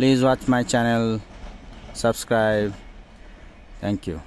please watch my channel. Subscribe. Thank you.